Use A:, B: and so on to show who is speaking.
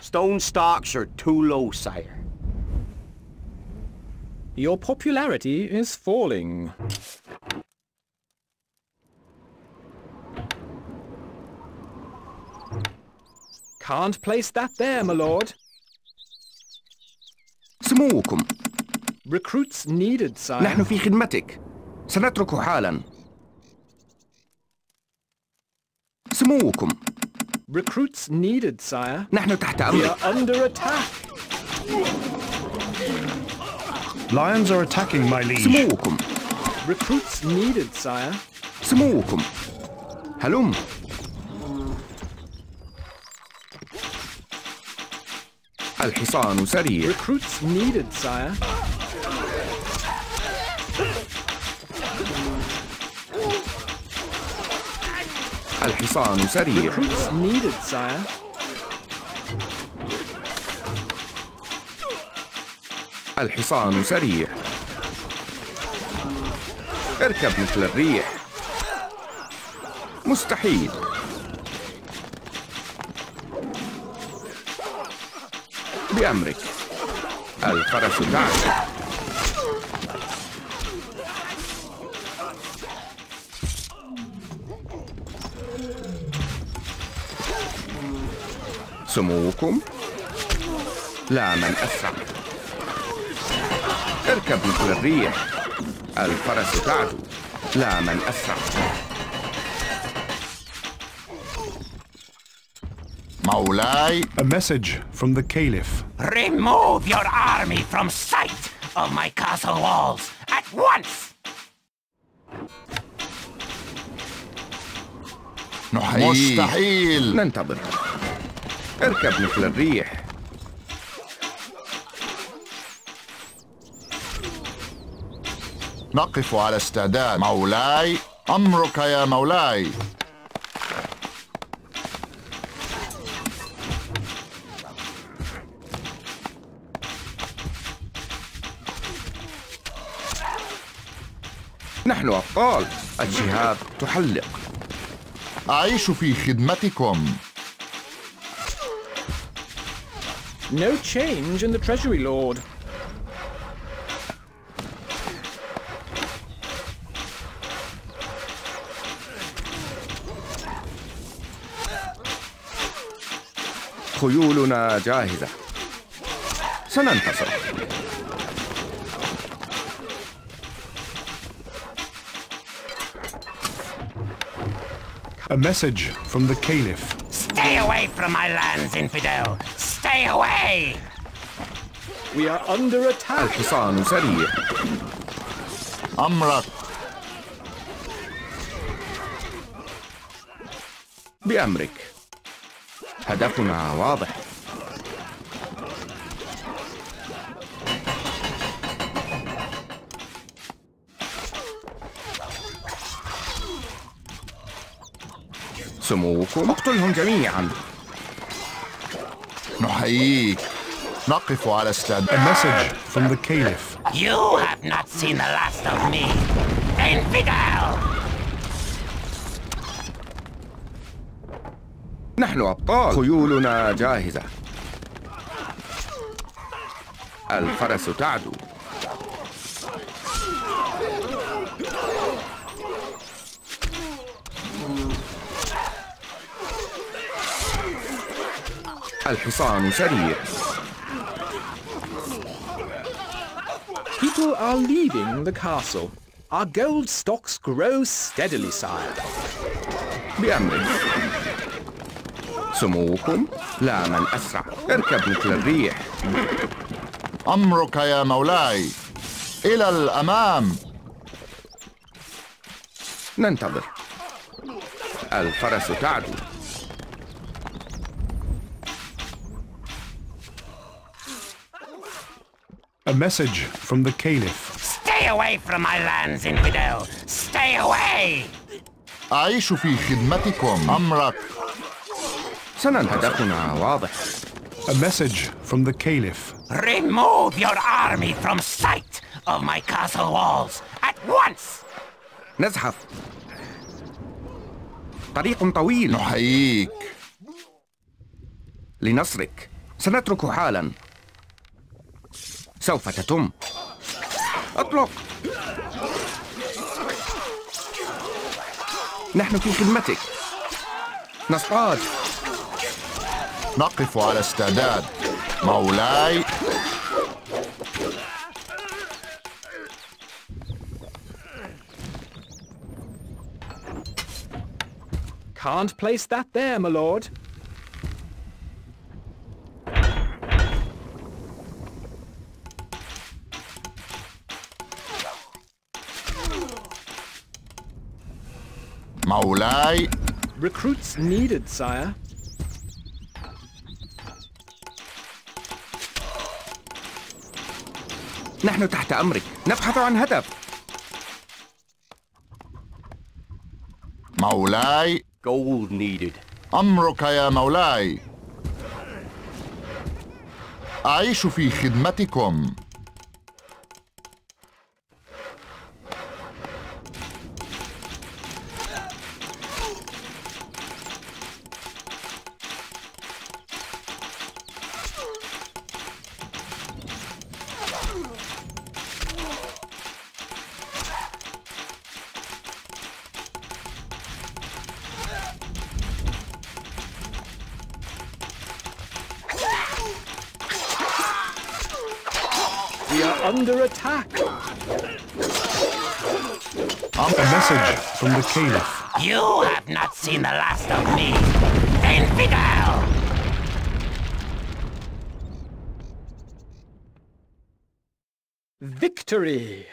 A: Stone stocks are too low, sire.
B: Your popularity is falling. Can't place that there, my lord.
C: سموكم
B: Recruits needed, sire.
C: نحن في خدمتك سنترك حالا سموكم
B: Recruits needed, sire.
C: نحن تحت
B: We
C: أمرك
B: are under attack.
D: Lions are attacking, my liege.
C: سموكم
B: Recruits needed, sire.
C: سموكم هلم الحصان سريع
B: Recruits needed, sire.
C: الحصان سريع. الحصان سريع. اركب مثل الريح. مستحيل. بأمرك. الفرس تعرف سموكم لا من أسرع اركب مثل الريح الفرس تعدو لا من أسرع
E: مولاي
D: A message from the Caliph.
F: Remove your army from sight of my castle walls at once!
E: مستحيل
C: ننتظر اركب مثل الريح.
E: نقف على استعداد. مولاي أمرك يا مولاي.
C: نحن أبطال. الشهاب تحلق.
E: أعيش في خدمتكم.
B: No change in the Treasury, Lord.
C: خيولنا جاهزة سننتصر
D: A message from the Caliph.
F: Stay away from my lands, infidel! Stay away!
B: We are under attack.
C: الحصان سريع.
E: أمرك.
C: بأمرك. هدفنا واضح. سموكم. أقتلهم جميعا.
E: نحييك نقف على
D: A
E: استعداد
D: message from the Caliph.
F: You have not seen the last of me, infidel!
C: نحن أبطال خيولنا جاهزة الفرس تعدو الحصان سريع.
B: People are leaving the castle. Our gold stocks grow steadily, sire.
C: بأمرك. سموكم لا من أسرع. اركب مثل الريح.
E: أمرك يا مولاي. إلى الأمام.
C: ننتظر. الفرس تعدو.
D: A message from the Caliph.
F: Stay away from my lands, infidel! Stay away!
E: أعيش في خدمتكم أمرك
C: سننتصر هدفنا واضح
D: A message from the Caliph.
F: Remove your army from sight of my castle walls at once!
C: نزحف طريق طويل
E: نحييك
C: لنصرك سنترك حالا سوف تتم. أطلق. نحن في خدمتك. نصطاد
E: نقف على استعداد. مولاي.
B: Can't place that there, my lord.
E: مولاي
B: Recruits needed, sire.
C: نحن تحت أمرك. نبحث عن هدف.
E: مولاي
A: Gold needed.
E: أمرك يا مولاي. أعيش في خدمتكم.
B: Under attack.
D: A message from the Caliph.
F: You have not seen the last of me. Infidel!
B: Victory!